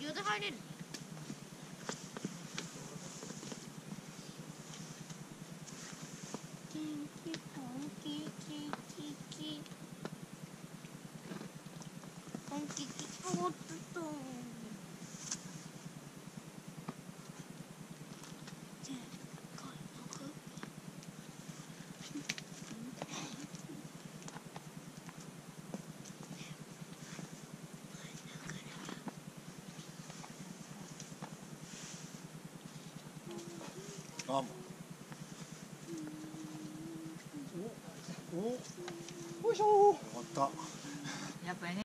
料で入れるキンキポンキキキキポンキキおっとっとでっかいのがあも。おおよいしょ終わった